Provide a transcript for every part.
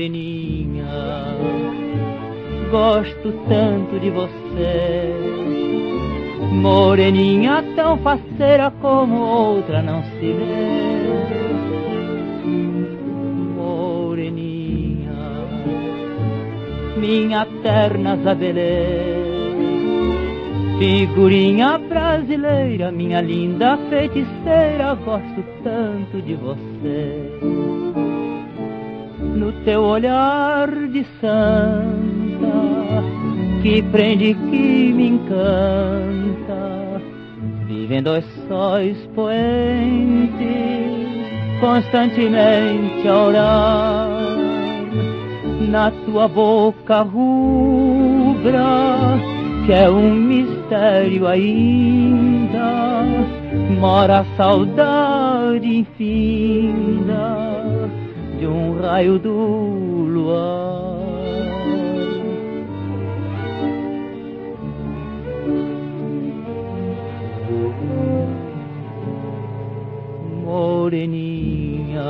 Moreninha, gosto tanto de você. Moreninha tão faceira como outra não se vê. Moreninha, minha terna zabelê. Figurinha brasileira, minha linda feiticeira, gosto tanto de você. No teu olhar de santa, que prende, que me encanta, vivem dois sóis poentes, constantemente a orar. Na tua boca rubra, que é um mistério ainda, mora a saudade infinda raio do luar. Moreninha,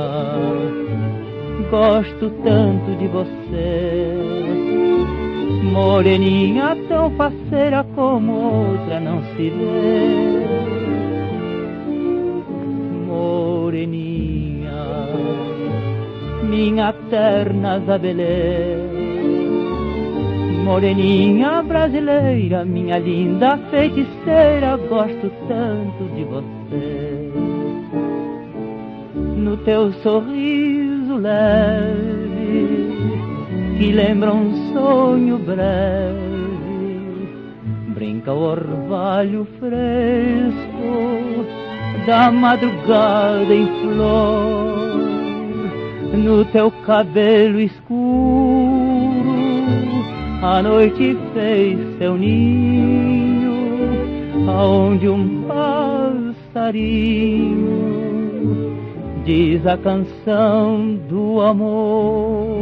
gosto tanto de você Moreninha tão faceira como outra não se vê. Minha terna zabelê. Moreninha brasileira, minha linda feiticeira, gosto tanto de você. No teu sorriso leve que lembra um sonho breve. Brinca o orvalho fresco da madrugada em flor. No teu cabelo escuro, a noite fez seu ninho, aonde um passarinho diz a canção do amor.